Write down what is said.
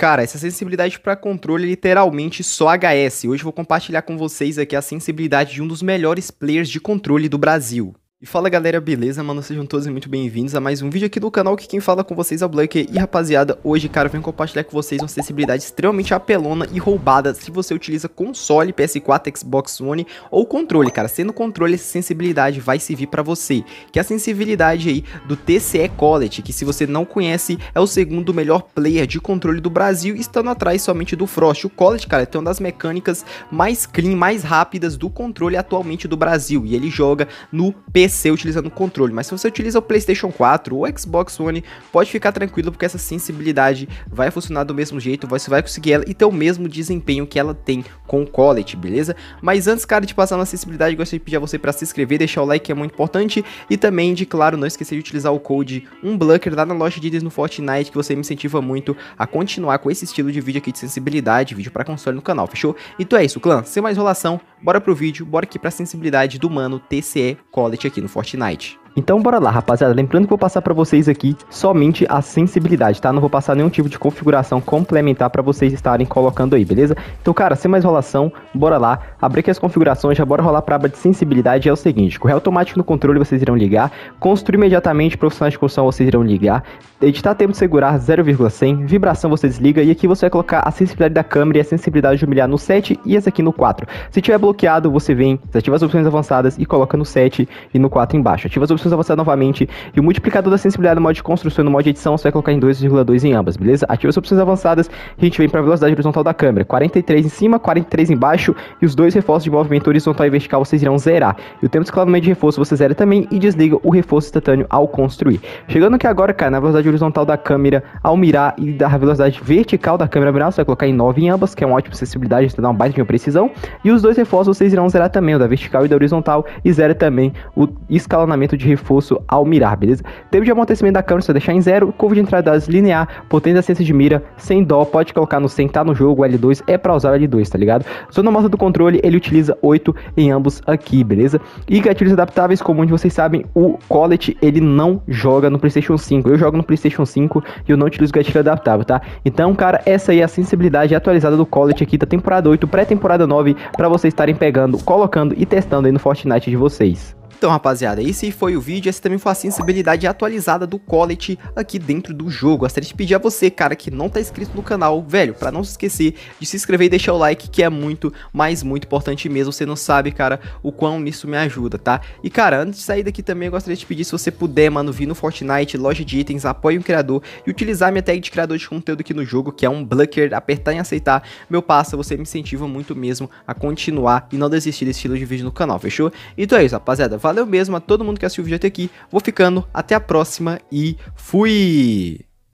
Cara, essa sensibilidade para controle é literalmente só HS. Hoje vou compartilhar com vocês aqui a sensibilidade de um dos melhores players de controle do Brasil. E fala galera, beleza? Mano, sejam todos muito bem-vindos a mais um vídeo aqui do canal que quem fala com vocês é o Blanker. E rapaziada, hoje, cara, eu venho compartilhar com vocês uma sensibilidade extremamente apelona e roubada se você utiliza console, PS4, Xbox One ou controle, cara. Sendo controle, essa sensibilidade vai servir pra você. Que é a sensibilidade aí do TCE College, que se você não conhece, é o segundo melhor player de controle do Brasil, estando atrás somente do Frost. O College, cara, tem uma das mecânicas mais clean, mais rápidas do controle atualmente do Brasil. E ele joga no PC PC utilizando o controle, mas se você utiliza o PlayStation 4 ou Xbox One, pode ficar tranquilo porque essa sensibilidade vai funcionar do mesmo jeito, você vai conseguir ela e ter o mesmo desempenho que ela tem com o Quality, beleza? Mas antes, cara, de passar na sensibilidade, gostaria de pedir a você para se inscrever, deixar o like que é muito importante e também de, claro, não esquecer de utilizar o code UMBLUCKER lá na loja de itens no Fortnite, que você me incentiva muito a continuar com esse estilo de vídeo aqui de sensibilidade, vídeo para console no canal, fechou? Então é isso, clã, sem mais enrolação, bora pro vídeo, bora aqui pra sensibilidade do mano TCE Quality aqui no Fortnite. Então bora lá, rapaziada. Lembrando que vou passar para vocês aqui somente a sensibilidade, tá? Não vou passar nenhum tipo de configuração complementar para vocês estarem colocando aí, beleza? Então, cara, sem mais enrolação, bora lá. Abrir aqui as configurações, já bora rolar para aba de sensibilidade. É o seguinte, correio automático no controle vocês irão ligar, construir imediatamente, profissionais de construção vocês irão ligar, editar tempo de segurar 0,100, vibração você desliga e aqui você vai colocar a sensibilidade da câmera e a sensibilidade de humilhar no 7 e essa aqui no 4. Se tiver bloqueado, você vem, desativa as opções avançadas e coloca no 7 e no 4 embaixo. Ativa as opções opções avançadas novamente. E o multiplicador da sensibilidade no modo de construção e no modo de edição você vai colocar em 2,2 em ambas, beleza? Ativa as opções avançadas e a gente vem para a velocidade horizontal da câmera. 43 em cima, 43 embaixo e os dois reforços de movimento horizontal e vertical vocês irão zerar. E o tempo de escalonamento de reforço você zera também e desliga o reforço instantâneo ao construir. Chegando aqui agora, cara, na velocidade horizontal da câmera ao mirar e da velocidade vertical da câmera mirar, você vai colocar em 9 em ambas, que é uma ótima sensibilidade, você dá uma baita de uma precisão. E os dois reforços vocês irão zerar também, o da vertical e da horizontal, e zera também o escalonamento de reforço ao mirar, beleza? Tempo de amortecimento da câmera você deixar em zero, curva de entradas linear, potência ciência de mira, sem dó, pode colocar no 100, tá no jogo, o L2 é pra usar o L2, tá ligado? Zona morta do controle, ele utiliza 8 em ambos aqui, beleza? E gatilhos adaptáveis, como vocês sabem, o Collet, ele não joga no Playstation 5, eu jogo no Playstation 5 e eu não utilizo gatilho adaptável, tá? Então, cara, essa aí é a sensibilidade atualizada do Collet aqui da temporada 8, pré-temporada 9, para vocês estarem pegando, colocando e testando aí no Fortnite de vocês. Então, rapaziada, esse foi o vídeo, esse também foi a sensibilidade atualizada do Quality aqui dentro do jogo. Gostaria de pedir a você, cara, que não tá inscrito no canal, velho, para não se esquecer de se inscrever e deixar o like, que é muito, mas muito importante mesmo. Você não sabe, cara, o quão isso me ajuda, tá? E, cara, antes de sair daqui também, eu gostaria de pedir, se você puder, mano, vir no Fortnite, loja de itens, apoie o criador e utilizar minha tag de criador de conteúdo aqui no jogo, que é um Blucker, apertar em aceitar, meu passa, você me incentiva muito mesmo a continuar e não desistir desse estilo de vídeo no canal, fechou? Então é isso, rapaziada, valeu mesmo a todo mundo que assistiu o vídeo até aqui. Vou ficando, até a próxima e fui!